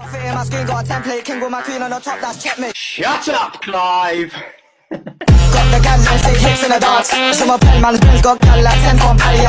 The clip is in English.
My screen got a template, king with my queen on the top, that's checkmate. Shut up, Clive! Got the gang, and stick hits in the dance. Some of pen man's got gal like 10 from Paris.